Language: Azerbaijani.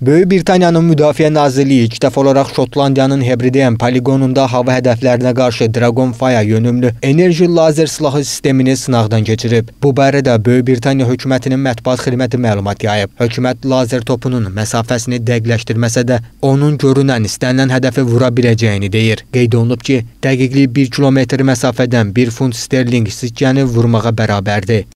Böyük Britaniyanın Müdafiə Nazirliyi ilk dəfə olaraq Şotlandiyanın Hebridean poligonunda hava hədəflərinə qarşı Dragonfire yönümlü enerji lazer silahı sistemini sınaqdan keçirib. Bu barədə Böyük Britaniya hökumətinin mətbuat xidməti məlumat yayıb. Hökumət lazer topunun məsafəsini dəqiqləşdirməsə də, onun görünən istənilən hədəfi vura biləcəyini deyir. Qeyd olunub ki, dəqiqliyi 1 kilometr məsafədən 1 funt sterling sikkəni vurmağa bərabərdir.